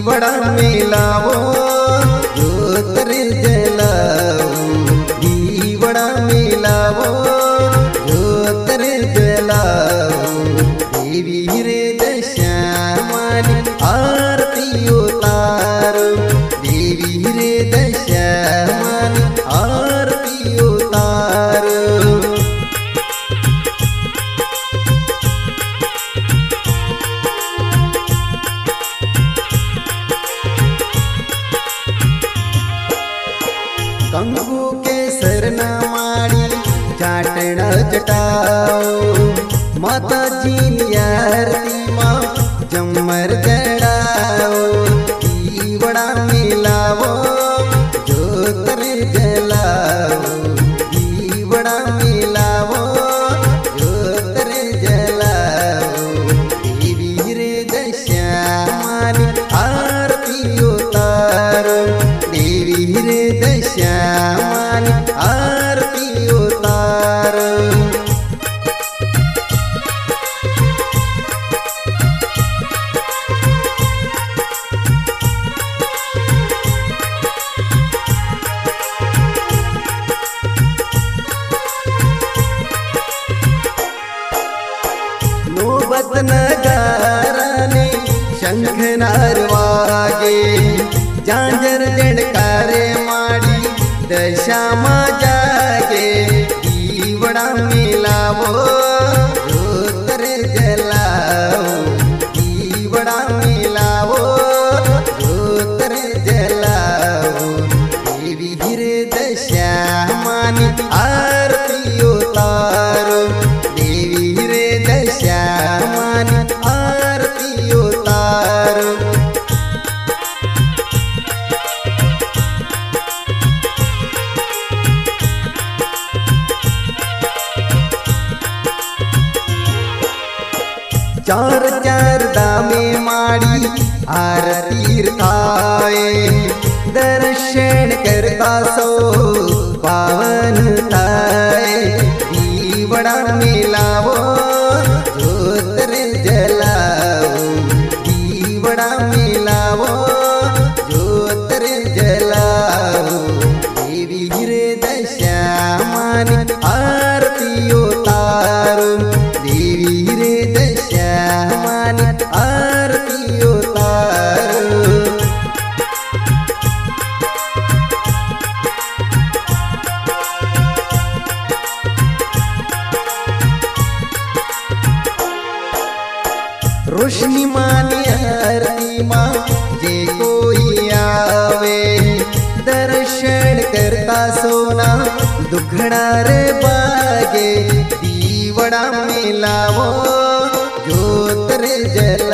बड़ा मिलाओ जोतर जलाओ घी बड़ा मिलाओ। करवागे जांजर जड़ जड़कारे माड़ी दशा मा तीर्थाए दर्शन करता सो जे कोई आवे। दर्शन करता सोना दुखड़ा रे बागे। दीवड़ा मिलावो जोत रे जल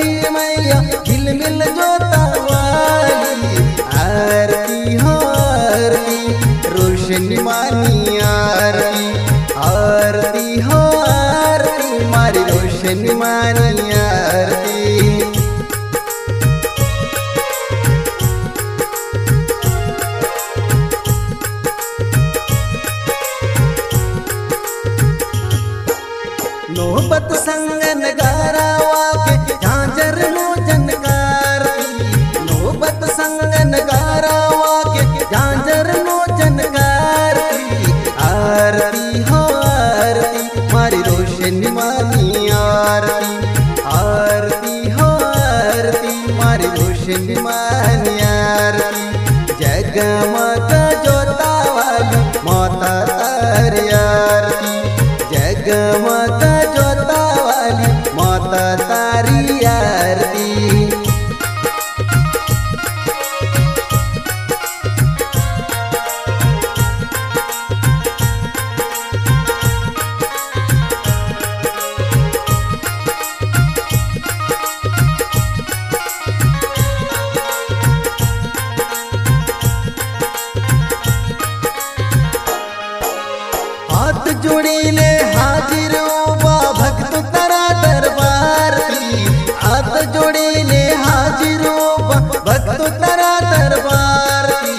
आरती मैया, खिल मिल जोता आरती आरती, रोशनी मानी आरती। आरती हो आरती, मारी रोशनी मानी आरती। नोबत संग नगारा वापस झिलमान जग माता जोड़ी ने हाजिरो भक्त तरा दरबार की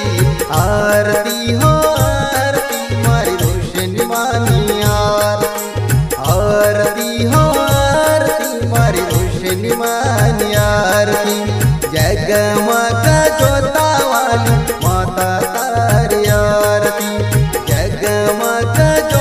आरती हो, आरती मारी रोशन मानी आरती। आरती हो, आरती मारी रोशन मानी आरती। जग माता जोता वाली माता तारी आरती। जग माता जो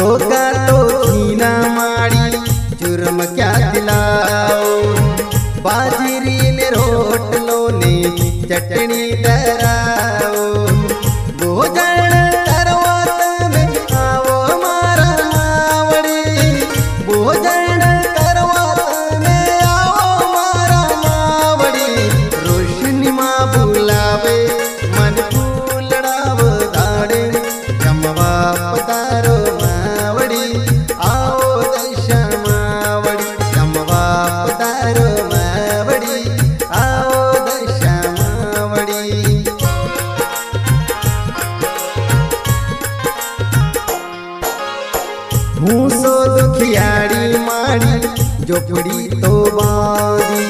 धोखा तो खीना मारी जुर्म क्या दिलाओ? झोपड़ी तो बारी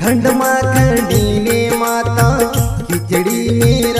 खंड माखंडी ने माता खिचड़ी मेरा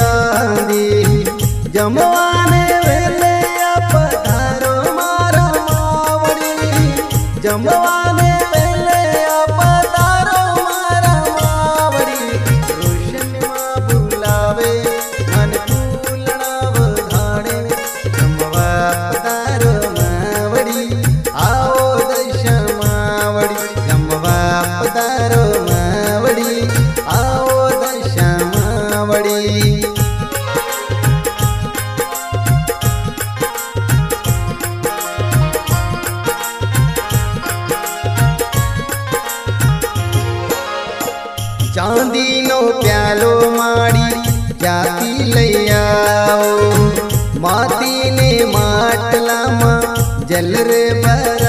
चल रे बर